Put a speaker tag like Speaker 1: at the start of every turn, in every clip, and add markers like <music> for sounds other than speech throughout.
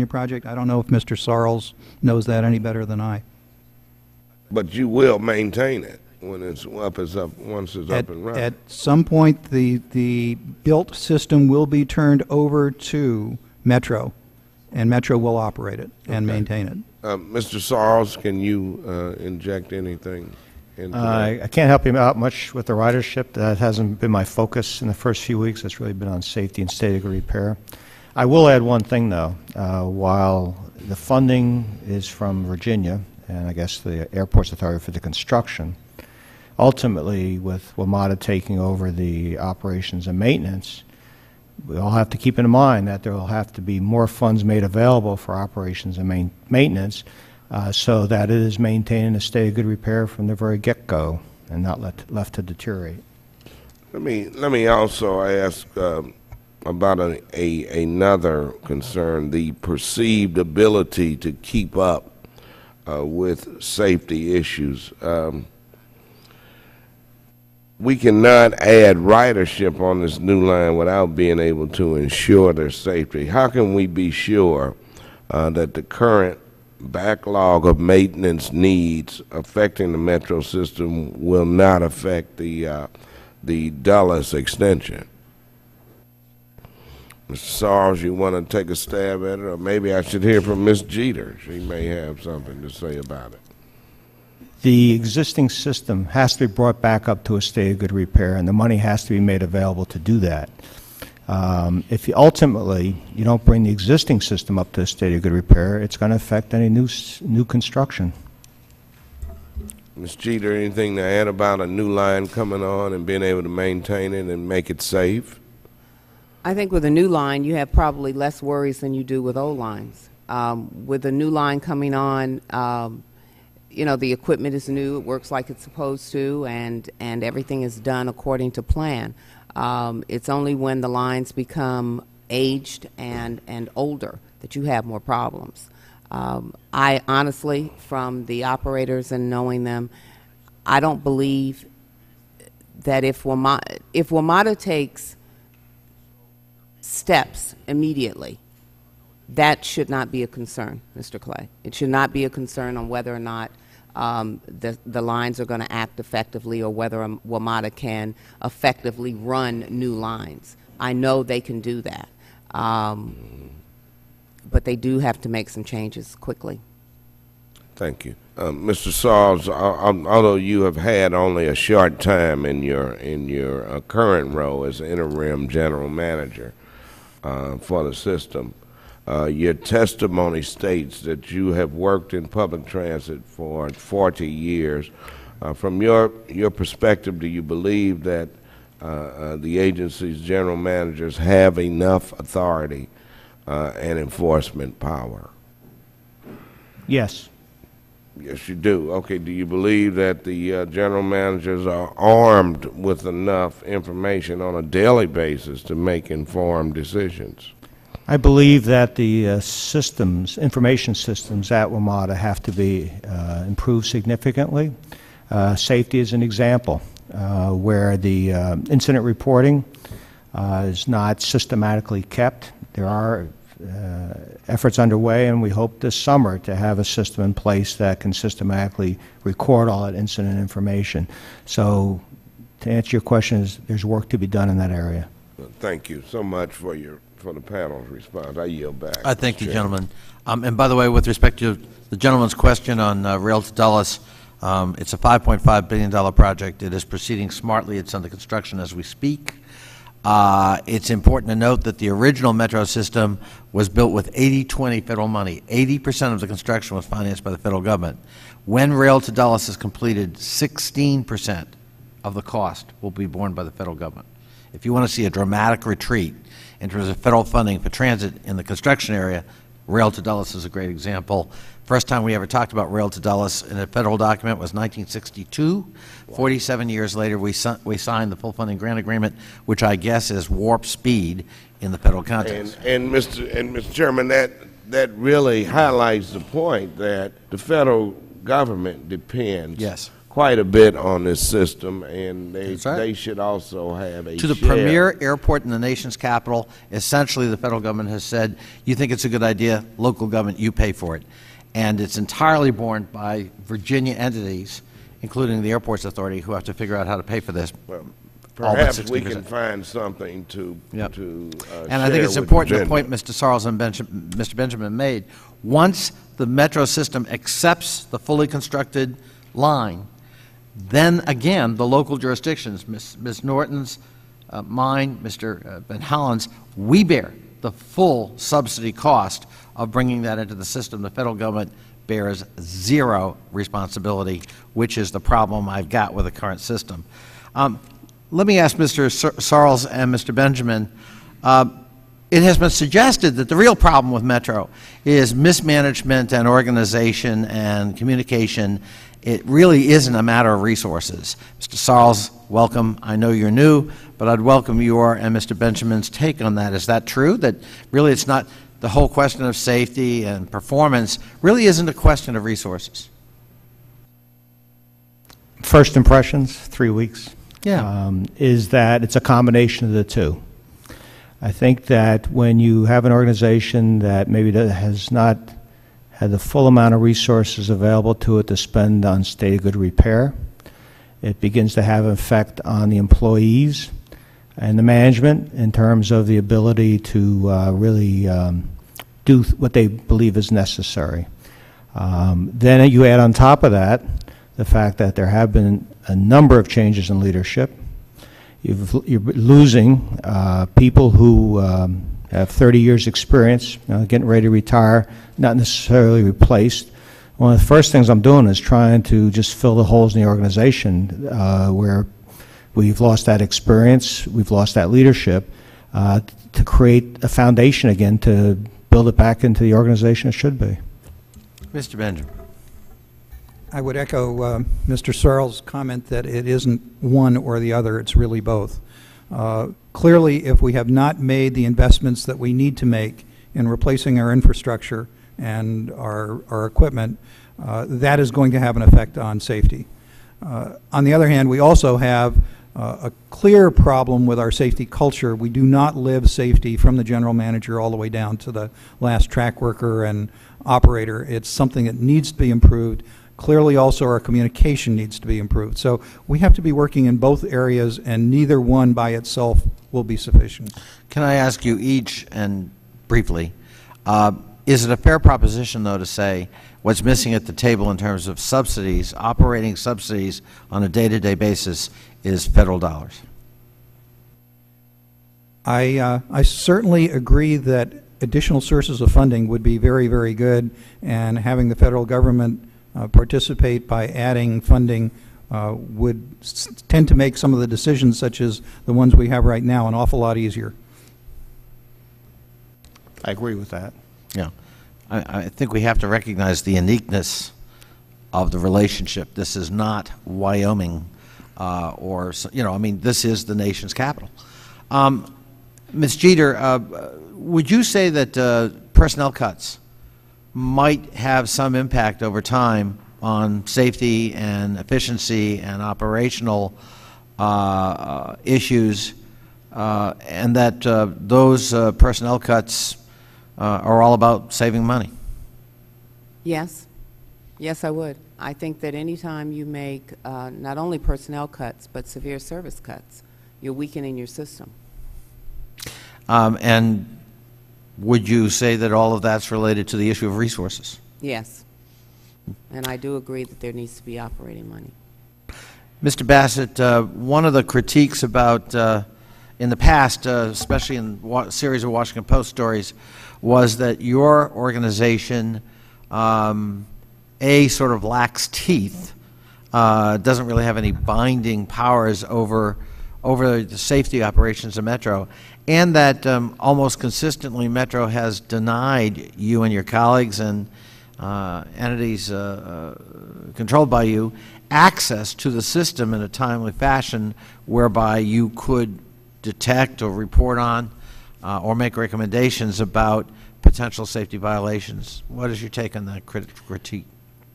Speaker 1: Virginia project. I don't know if Mr. Sarles knows that any better than I.
Speaker 2: But you will maintain it when it's up, it's up, once it's
Speaker 1: At,
Speaker 2: up and running.
Speaker 1: at some point, the, the built system will be turned over to Metro, and Metro will operate it and
Speaker 2: Okay.
Speaker 1: maintain it.
Speaker 2: Uh, Mr. Sarles, can you uh, inject anything into
Speaker 3: Uh,
Speaker 2: that?
Speaker 3: I I can't help you out much with the ridership. That hasn't been my focus in the first few weeks. It's really been on safety and state of repair. I will add one thing, though. Uh, While the funding is from Virginia, and I guess the Airports Authority for the construction, ultimately, with WMATA taking over the operations and maintenance, we all have to keep in mind that there will have to be more funds made available for operations and main- maintenance uh, so that it is maintained in a state of good repair from the very get-go and not let, left to deteriorate.
Speaker 2: Let me, let me also I ask um, about a, a, another concern, the perceived ability to keep up uh, with safety issues. Um, we cannot add ridership on this new line without being able to ensure their safety. How can we be sure uh, that the current backlog of maintenance needs affecting the metro system will not affect the uh, the Dulles extension? Mr. Sarles, you want to take a stab at it, or maybe I should hear from Miss Jeter. She may have something to say about it.
Speaker 3: The existing system has to be brought back up to a state of good repair, and the money has to be made available to do that. Um, If you- ultimately you don't bring the existing system up to a state of good repair, it's going to affect any new, new construction.
Speaker 2: Ms. Jeter, anything to add about a new line coming on and being able to maintain it and make it safe?
Speaker 4: I think with a new line, you have probably less worries than you do with old lines. Um, with a new line coming on, um, you know, the equipment is new, it works like it's supposed to, and, and everything is done according to plan. Um, it's only when the lines become aged and, and older that you have more problems. Um, I honestly, from the operators and knowing them, I don't believe that if WMATA, if WMATA takes steps immediately, that should not be a concern, Mr. Clay. It should not be a concern on whether or not um, the, the lines are going to act effectively or whether WMATA can effectively run new lines. I know they can do that. Um, but they do have to make some changes quickly.
Speaker 2: Thank you. Um, Mr. Sarles, al- al- although you have had only a short time in your, in your uh, current role as interim general manager uh, for the system, uh, your testimony states that you have worked in public transit for 40 years. Uh, From your, your perspective, do you believe that uh, uh, the agency's general managers have enough authority uh, and enforcement power?
Speaker 3: Yes.
Speaker 2: Yes, you do. Okay, do you believe that the uh, general managers are armed with enough information on a daily basis to make informed decisions?
Speaker 3: I believe that the uh, systems, information systems at WMATA have to be uh, improved significantly. Uh, Safety is an example, uh, where the uh, incident reporting is not systematically kept. There are uh, efforts underway, and we hope this summer to have a system in place that can systematically record all that incident information. So to answer your question, is there's work to be done in that area.
Speaker 2: Thank you so much for your, for the panel's response. I yield back.
Speaker 5: I thank
Speaker 2: Mr.
Speaker 5: you, gentlemen. Um, And by the way, with respect to the gentleman's question on uh, Rail to Dulles, um, it's a $5.5 billion project. It is proceeding smartly. It's under construction as we speak. Uh, It's important to note that the original metro system was built with 80-20 federal money. 80% of the construction was financed by the federal government. When Rail to Dulles is completed, 16% of the cost will be borne by the federal government. If you want to see a dramatic retreat in terms of federal funding for transit in the construction area, Rail to Dulles is a great example. First time we ever talked about Rail to Dulles in a federal document was 1962. 47 years later, we, si- we signed the full funding grant agreement, which I guess is warp speed in the federal
Speaker 2: And,
Speaker 5: context.
Speaker 2: and Mr. and Mr. Chairman, that, that really highlights the point that the federal government depends
Speaker 5: Yes.
Speaker 2: Quite a bit on this system, and they,
Speaker 5: That's right.
Speaker 2: they should also have a
Speaker 5: To the
Speaker 2: share.
Speaker 5: premier airport in the nation's capital, essentially, the federal government has said, you think it's a good idea, local government, you pay for it. And it's entirely borne by Virginia entities, including the Airports Authority, who have to figure out how to pay for this.
Speaker 2: Well, Perhaps we can find something to,
Speaker 5: Yep.
Speaker 2: to uh,
Speaker 5: And I think it's important the point Mr. Sarles and Mr. Benjamin made. Once the metro system accepts the fully constructed line, then again, the local jurisdictions, Ms. Norton's, uh, mine, Mr. uh, Van Hollen's, we bear the full subsidy cost of bringing that into the system. The federal government bears zero responsibility, which is the problem I've got with the current system. Um, Let me ask Mr. Sar- Sarles and Mr. Benjamin, uh, it has been suggested that the real problem with Metro is mismanagement and organization and communication. It really isn't a matter of resources. Mr. Sarles, welcome. I know you're new, but I'd welcome your and Mr. Benjamin's take on that. Is that true? That really it's not the whole question of safety and performance really isn't a question of resources?
Speaker 3: First impressions, three weeks.
Speaker 5: Yeah.
Speaker 3: um, Is that it's a combination of the two. I think that when you have an organization that maybe has not had the full amount of resources available to it to spend on state of good repair, it begins to have an effect on the employees and the management in terms of the ability to uh, really um, do what they believe is necessary. Um, Then you add on top of that the fact that there have been a number of changes in leadership. You've, you're losing uh, people who um, have 30 years' experience, you know, getting ready to retire, not necessarily replaced. One of the first things I'm doing is trying to just fill the holes in the organization uh, where we've lost that experience, we've lost that leadership, uh, to create a foundation again to build it back into the organization it should be.
Speaker 5: Mr. Benjamin.
Speaker 1: I would echo uh, Mr. Sarles' comment that it isn't one or the other, it's really both. Uh, Clearly, if we have not made the investments that we need to make in replacing our infrastructure and our, our equipment, uh, that is going to have an effect on safety. Uh, On the other hand, we also have uh, a clear problem with our safety culture. We do not live safety from the general manager all the way down to the last track worker and operator. It's something that needs to be improved. Clearly, also, our communication needs to be improved. So we have to be working in both areas, and neither one by itself will be sufficient.
Speaker 5: Can I ask you each, and briefly, uh, is it a fair proposition, though, to say what's missing at the table in terms of subsidies, operating subsidies on a day-to-day basis, is federal dollars?
Speaker 1: I, uh, I certainly agree that additional sources of funding would be very, very good, and having the federal government uh, participate by adding funding uh, would s- tend to make some of the decisions, such as the ones we have right now, an awful lot easier.
Speaker 3: I agree with that.
Speaker 5: Yeah. I, I think we have to recognize the uniqueness of the relationship. This is not Wyoming, uh, or, you know, I mean, this is the nation's capital. Um, Ms. Jeter, uh, would you say that uh, personnel cuts might have some impact over time on safety and efficiency and operational uh, uh, issues, uh, and that uh, those uh, personnel cuts uh, are all about saving money?
Speaker 4: Yes, yes, I would. I think that anytime you make uh, not only personnel cuts, but severe service cuts, you're weakening your system.
Speaker 5: Um, And would you say that all of that's related to the issue of resources?
Speaker 4: Yes. And I do agree that there needs to be operating money.
Speaker 5: Mr. Bassett, uh, one of the critiques about, uh, in the past, uh, especially in a series of Washington Post stories, was that your organization, um, A, sort of lacks teeth, uh, doesn't really have any binding powers over, over the safety operations of Metro, and that um, almost consistently Metro has denied you and your colleagues and uh, entities uh, uh, controlled by you access to the system in a timely fashion whereby you could detect or report on uh, or make recommendations about potential safety violations. What is your take on that crit- critique?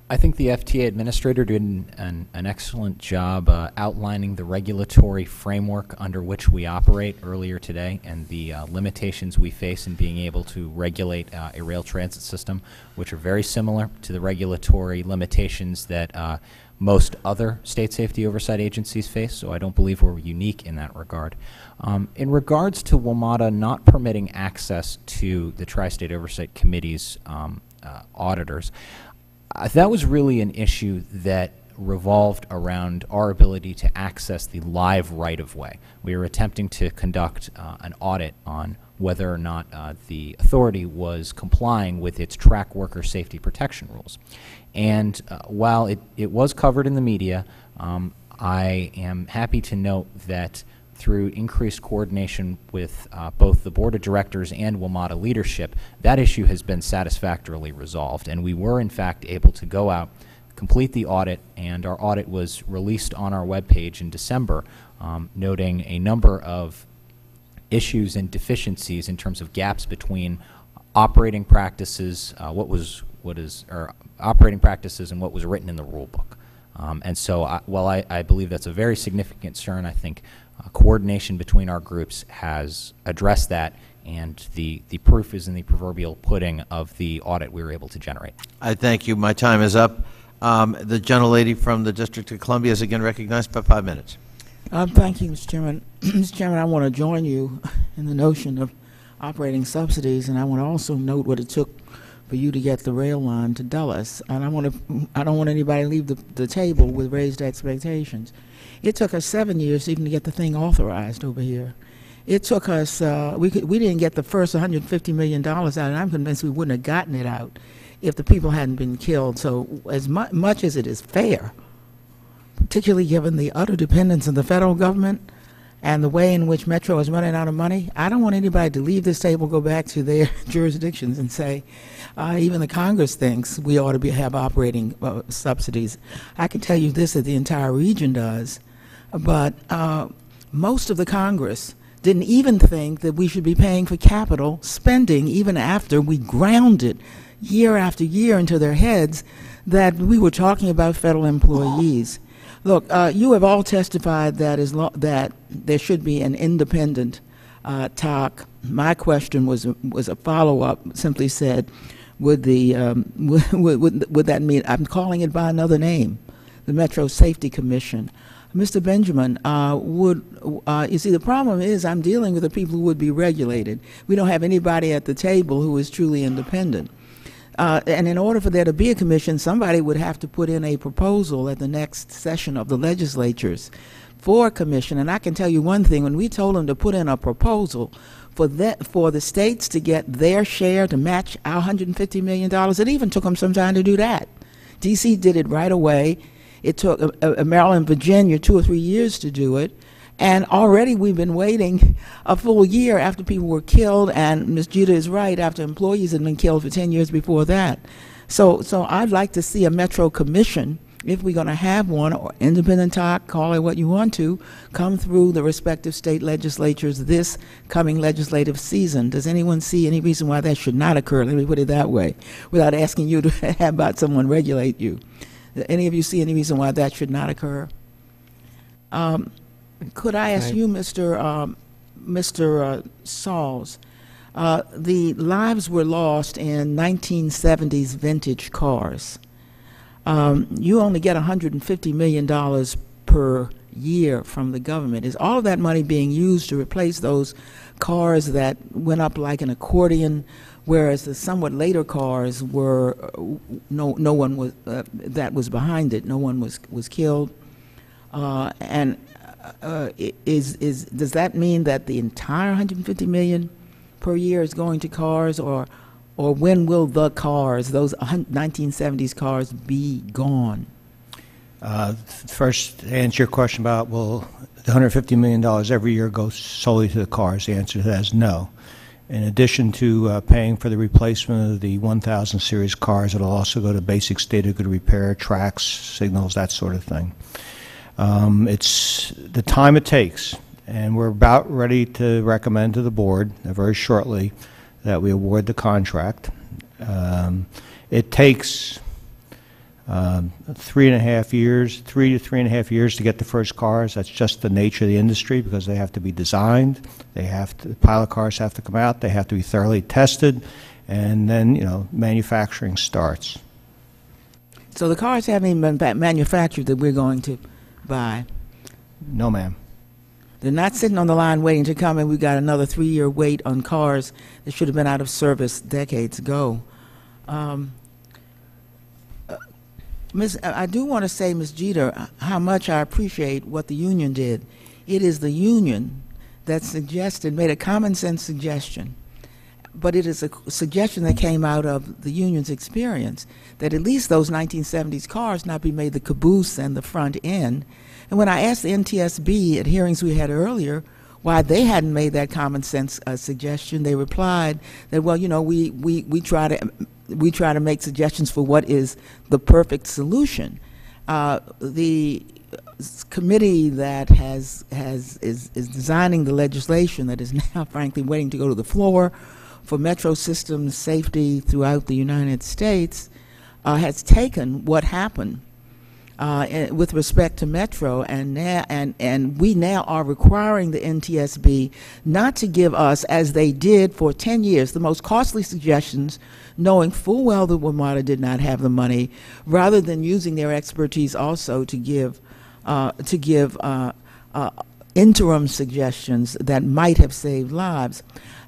Speaker 6: I think the FTA administrator did an, an, excellent job uh, outlining the regulatory framework under which we operate earlier today and the uh, limitations we face in being able to regulate uh, a rail transit system, which are very similar to the regulatory limitations that uh, most other state safety oversight agencies face, so I don't believe we're unique in that regard. Um, in regards to WMATA not permitting access to the Tri State Oversight Committee's um, uh, auditors, uh, that was really an issue that revolved around our ability to access the live right of way. We were attempting to conduct uh, an audit on whether or not uh, the authority was complying with its track worker safety protection rules. And uh, while it, it was covered in the media, um, I am happy to note that through increased coordination with uh, both the Board of Directors and WMATA leadership, that issue has been satisfactorily resolved. And we were, in fact, able to go out, complete the audit, and our audit was released on our webpage in December, um, noting a number of issues and deficiencies in terms of gaps between operating practices, uh, what was what is or operating practices and what was written in the rule book. Um, and so, I, while I, I believe that's a very significant concern, I think uh, coordination between our groups has addressed that, and the, the proof is in the proverbial pudding of the audit we were able to generate.
Speaker 5: I thank you. My time is up. Um, The gentlelady from the District of Columbia is again recognized by five minutes.
Speaker 7: Uh, Thank you, Mr. Chairman. <clears throat> Mr. Chairman, I want to join you <laughs> in the notion of operating subsidies, and I want to also note what it took for you to get the rail line to Dulles. And I want to, I don't want anybody to leave the, the table with raised expectations. It took us seven years even to get the thing authorized over here. It took us, uh, we could, we didn't get the first 150 million dollars out, and I'm convinced we wouldn't have gotten it out if the people hadn't been killed. So as mu- much as it is fair, particularly given the utter dependence of the federal government and the way in which Metro is running out of money, I don't want anybody to leave this table, go back to their <laughs> jurisdictions, and say, uh, even the Congress thinks we ought to be, have operating uh, subsidies. I can tell you this that the entire region does, but uh, most of the Congress didn't even think that we should be paying for capital spending even after we ground it year after year into their heads that we were talking about federal employees. Look, uh, you have all testified lo- that there should be an independent uh, TOC. My question was was a follow up. Simply said, would the um, <laughs> would, would, would that mean I'm calling it by another name, the Metro Safety Commission? Mr. Benjamin, uh, would uh, you see the problem is I'm dealing with the people who would be regulated. We don't have anybody at the table who is truly independent. Uh, and in order for there to be a commission, somebody would have to put in a proposal at the next session of the legislatures for a commission. And I can tell you one thing: when we told them to put in a proposal for that, for the states to get their share to match our 150 million dollars, it even took them some time to do that. D.C. did it right away. It took uh, uh, Maryland, Virginia, two or three years to do it. And already we've been waiting a full year after people were killed, and Ms. Jeter is right, after employees had been killed for 10 years before that. So, so I'd like to see a Metro Commission, if we're going to have one, or independent TOC, call it what you want to, come through the respective state legislatures this coming legislative season. Does anyone see any reason why that should not occur? Let me put it that way, without asking you to <laughs> have about someone regulate you. Any of you see any reason why that should not occur? Um, could I ask
Speaker 8: Right.
Speaker 7: you, Mr. Um, Mr. Uh, Sarles, uh, the lives were lost in 1970s vintage cars. Um, you only get 150 million dollars per year from the government. Is all of that money being used to replace those cars that went up like an accordion, whereas the somewhat later cars were uh, no no one was uh, that was behind it. No one was was killed. Uh, and i- is is does that mean that the entire 150 million per year is going to cars, or or when will the cars, those 1970s cars, be gone?
Speaker 3: Uh, First, to answer your question about, will the $150 million every year go solely to the cars? The answer to that is no. In addition to uh, paying for the replacement of the 1000 series cars, it'll also go to basic state of good repair, tracks, signals, that sort of thing. Um, It's the time it takes, and we're about ready to recommend to the board uh, very shortly that we award the contract. Um, It takes Um, Three and a half years, three to three and a half years to get the first cars. That's just the nature of the industry because they have to be designed. They have to, pilot cars have to come out. They have to be thoroughly tested. And then, you know, manufacturing starts.
Speaker 7: So the cars haven't even been manufactured that we're going to buy.
Speaker 3: No, ma'am.
Speaker 7: They're not sitting on the line waiting to come, and we've got another three-year wait on cars that should have been out of service decades ago. Um, uh, Ms., I do want to say, Ms. Jeter, uh, how much I appreciate what the union did. It is the union that suggested, made a common-sense suggestion, but it is a suggestion that came out of the union's experience, that at least those 1970s cars not be made the caboose and the front end. And when I asked the NTSB at hearings we had earlier why they hadn't made that common sense uh, suggestion, they replied that, well, you know, we, we, we try to we try to make suggestions for what is the perfect solution. Uh, the committee that has has is, is designing the legislation that is <laughs> now frankly waiting to go to the floor for metro system safety throughout the United States uh, has taken what happened uh, eh, with respect to Metro, and now and and we now are requiring the NTSB not to give us, as they did for ten years, the most costly suggestions, knowing full well that WMATA did not have the money, rather than using their expertise also to give uh, to give uh, uh, interim suggestions that might have saved lives.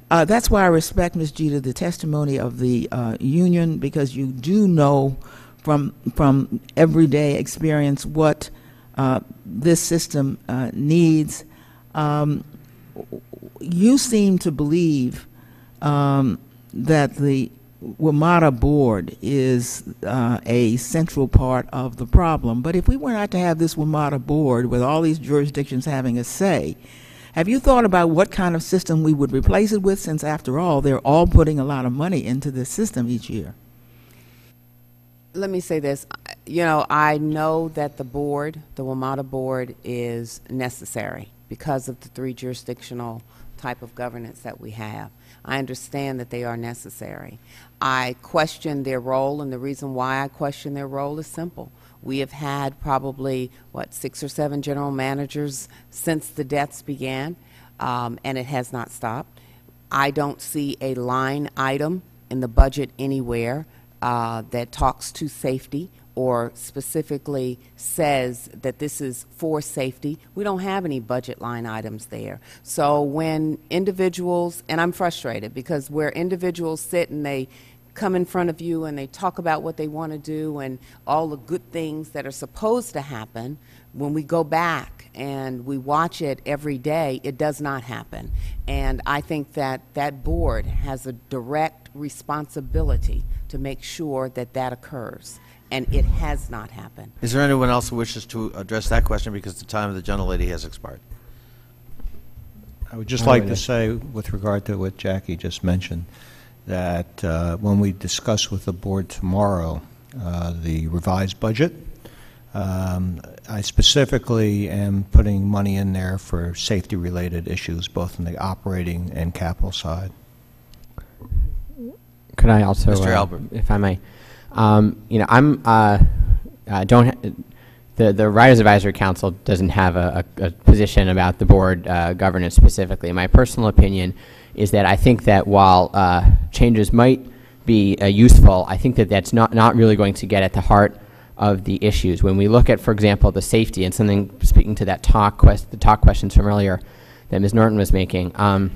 Speaker 7: Uh, that's why I respect, Ms. Jeter, the testimony of the uh, union because you do know from from everyday experience what uh, this system uh, needs. Um, you seem to believe um, that the WMATA board is uh, a central part of the problem. But if we were not to have this WMATA board with all these jurisdictions having a say, have you thought about what kind of system we would replace it with? Since after all, they're all putting a lot of money into this system each year.
Speaker 4: let me say this. You know, I know that the board, the WMATA board, is necessary because of the three jurisdictional type of governance that we have. I understand that they are necessary. I question their role, and the reason why I question their role is simple. We have had probably, what, six or seven general managers since the deaths began, um, and it has not stopped. I don't see a line item in the budget anywhere uh, that talks to safety or specifically says that this is for safety. We don't have any budget line items there. So when individuals, and I'm frustrated because where individuals sit and they come in front of you and they talk about what they want to do and all the good things that are supposed to happen, when we go back and we watch it every day, it does not happen. And I think that that board has a direct responsibility to make sure that that occurs. And it has not happened.
Speaker 5: Is there anyone else who wishes to address that question because the time of the gentlelady has expired?
Speaker 3: I would just like to say, with regard to what Jackie just mentioned, that uh, when we discuss with the board tomorrow uh, the revised budget, um, I specifically am putting money in there for safety-related issues, both on the operating and capital side.
Speaker 8: Could I also,
Speaker 5: Mr.
Speaker 8: uh,
Speaker 5: Alpert.
Speaker 8: if I may, um, you know, I'm uh, don't ha- the the Riders Advisory Council doesn't have a, a, a position about the board uh, governance specifically. My personal opinion is that I think that while uh, changes might be uh, useful, I think that that's not not really going to get at the heart of the issues. When we look at, for example, the safety and something speaking to that TOC quest the TOC questions from earlier that Ms. Norton was making. Um,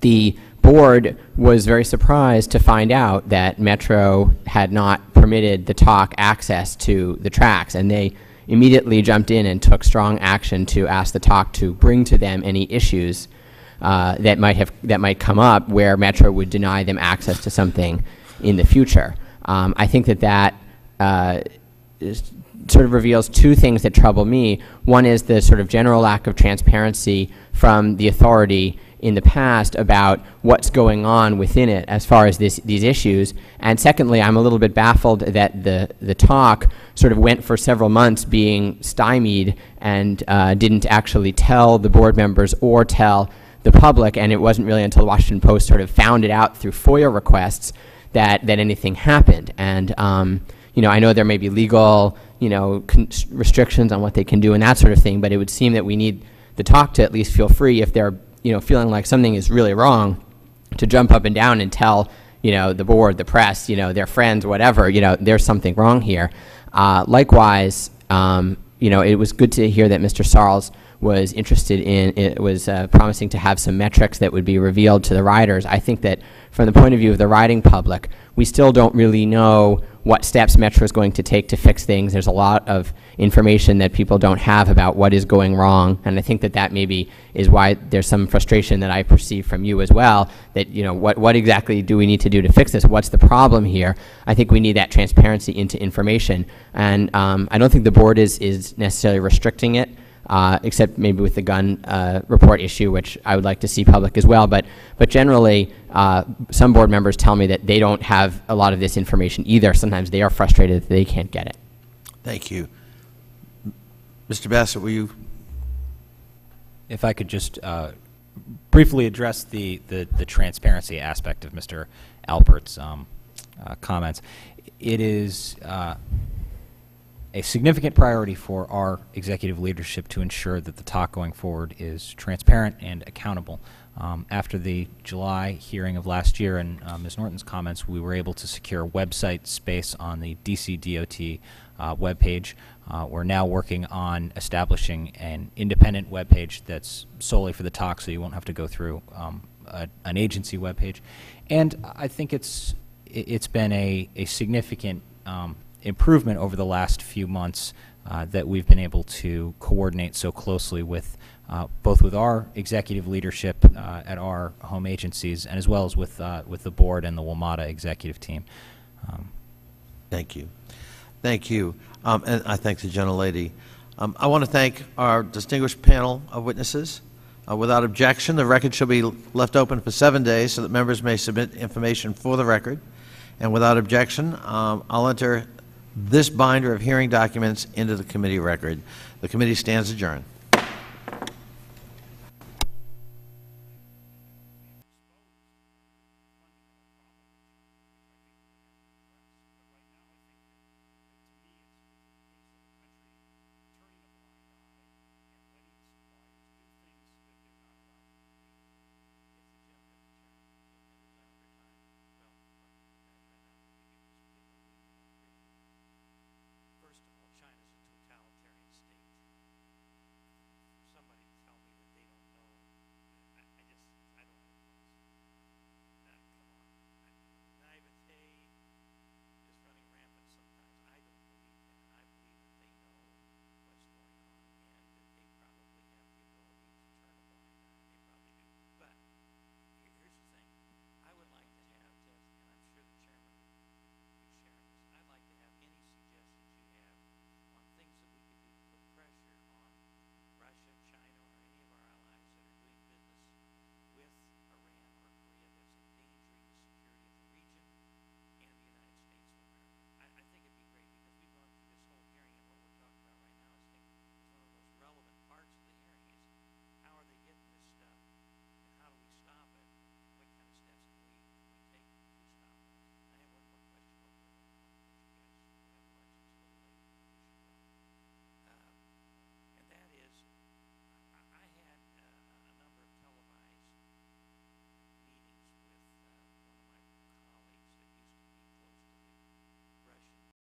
Speaker 8: the board was very surprised to find out that Metro had not permitted the TOC access to the tracks, and they immediately jumped in and took strong action to ask the TOC to bring to them any issues uh, that might have that might come up where Metro would deny them access to something in the future. Um, I think that that uh, sort of reveals two things that trouble me. One is the sort of general lack of transparency from the authority in the past about what's going on within it as far as this, these issues. And secondly, I'm a little bit baffled that the, the TOC sort of went for several months being stymied and uh, didn't actually tell the board members or tell the public. And it wasn't really until the Washington Post sort of found it out through FOIA requests that, that anything happened. And, um, you know, I know there may be legal, you know, restrictions on what they can do and that sort of thing, but it would seem that we need the TOC to at least feel free if they're, you know, feeling like something is really wrong, to jump up and down and tell, you know, the board, the press, you know, their friends, whatever, you know, there's something wrong here. Uh, likewise, um, you know, it was good to hear that Mr. Sarles was interested in, it was uh, promising to have some metrics that would be revealed to the riders. I think that from the point of view of the riding public, we still don't really know what steps Metro is going to take to fix things. There's a lot of information that people don't have about what is going wrong, and I think that that maybe is why there's some frustration that I perceive from you as well. That you know what what exactly do we need to do to fix this? What's the problem here? I think we need that transparency into information, and um, I don't think the board is is necessarily restricting it uh, except maybe with the gun uh, report issue, which I would like to see public as well. But, but generally, uh, some board members tell me that they don't have a lot of this information either. Sometimes they are frustrated that they can't get it.
Speaker 5: Thank you. Mr. Bassett, will you?
Speaker 6: If I could just uh, briefly address the, the, the transparency aspect of Mr. Alpert's um, uh, comments. It is uh, a significant priority for our executive leadership to ensure that the TOC going forward is transparent and accountable. Um, after the July hearing of last year and uh, Ms. Norton's comments, we were able to secure website space on the DC DOT uh, webpage. Uh, we're now working on establishing an independent webpage that's solely for the TOC, so you won't have to go through um, a, an agency webpage. And I think it's it's been a, a significant um, improvement over the last few months uh, that we've been able to coordinate so closely with uh, both with our executive leadership uh, at our home agencies and as well as with uh, with the board and the WMATA executive team. Um,
Speaker 5: Thank you. Thank you. Um, and I thank the gentlelady. Um, I want to thank our distinguished panel of witnesses. Uh, without objection, the record shall be left open for seven days so that members may submit information for the record. And without objection, um, I'll enter this binder of hearing documents into the committee record. The committee stands adjourned.